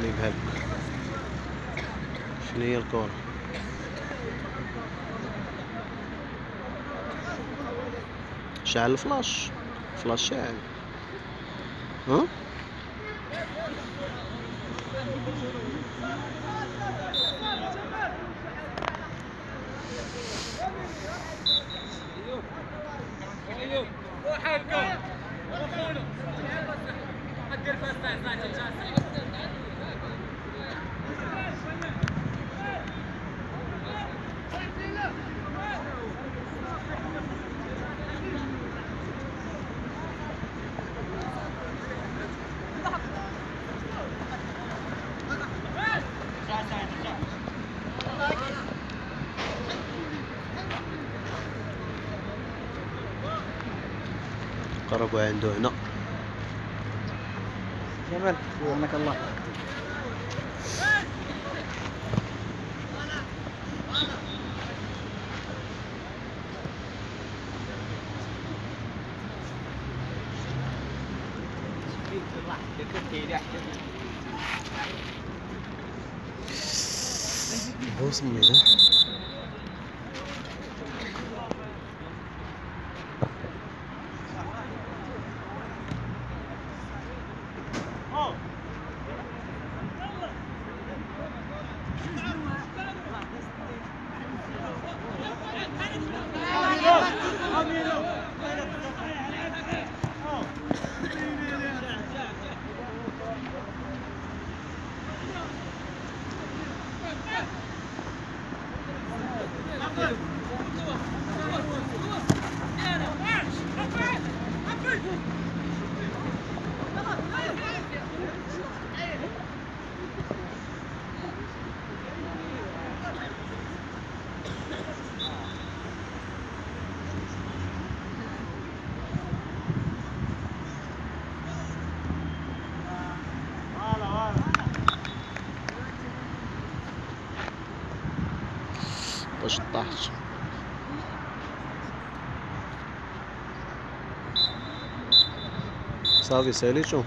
نقلبها لك شنو هي الكورة شعل الفلاش فلاش شاعل ها قربوا عنده هنا. جمال يرحمك الله. Ramiro! Ramiro! Posto Tarso. Salve, Selichon.